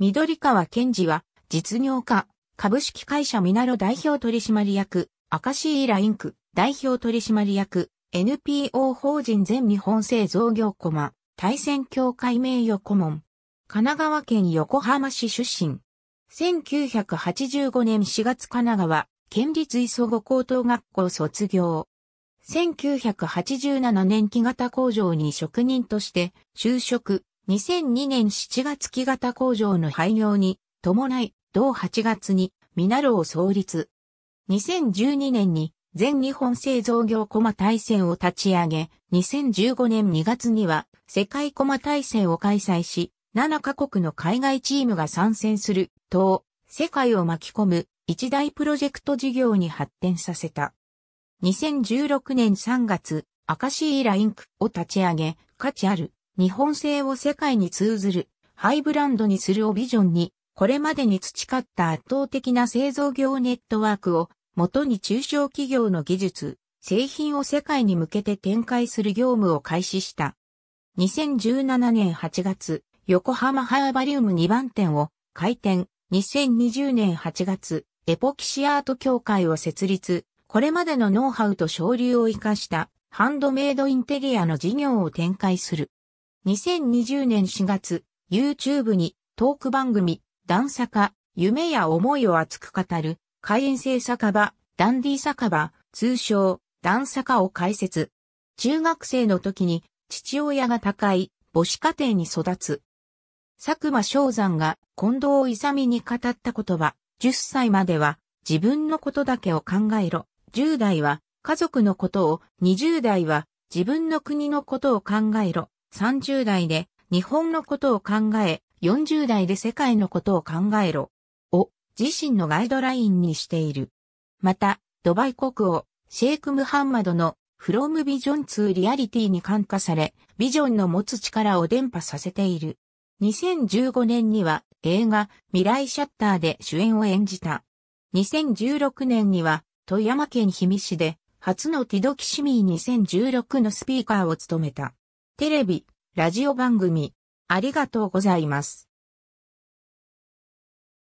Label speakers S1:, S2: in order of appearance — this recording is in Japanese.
S1: 緑川健二は、実業家、株式会社ミナロ代表取締役、赤シーラインク、代表取締役、NPO 法人全日本製造業コマ、対戦協会名誉顧問。神奈川県横浜市出身。1985年4月神奈川、県立磯子高等学校卒業。1987年木型工場に職人として就職。2002年7月木型工場の廃業に伴い、同8月にミナロを創立。2012年に全日本製造業コマ大戦を立ち上げ、2015年2月には世界コマ大戦を開催し、7カ国の海外チームが参戦する、等、世界を巻き込む一大プロジェクト事業に発展させた。2016年3月、アカシーラインクを立ち上げ、価値ある日本製を世界に通ずるハイブランドにするをビジョンに、これまでに培った圧倒的な製造業ネットワークを元に中小企業の技術、製品を世界に向けて展開する業務を開始した。2017年8月、横浜ハーバリウム2番店を開店。2020年8月、エポキシアート協会を設立。これまでのノウハウと昇流を活かしたハンドメイドインテリアの事業を展開する。2020年4月、YouTube にトーク番組、ダンサカ、夢や思いを熱く語る会員制酒場、ダンディ酒場、通称、ダン酒を開設。中学生の時に父親が高い母子家庭に育つ。佐久間昌山が近藤勇に語った言葉、10歳までは自分のことだけを考えろ。10代は家族のことを、20代は自分の国のことを考えろ。30代で日本のことを考え、40代で世界のことを考えろ。を自身のガイドラインにしている。また、ドバイ国王、シェイク・ムハンマドのフロムビジョン2リアリティに感化され、ビジョンの持つ力を伝播させている。2015年には映画未来シャッターで主演を演じた。2016年には富山県氷見市で初のティドキシミー2016のスピーカーを務めた。テレビ、ラジオ番組、ありがとうございます。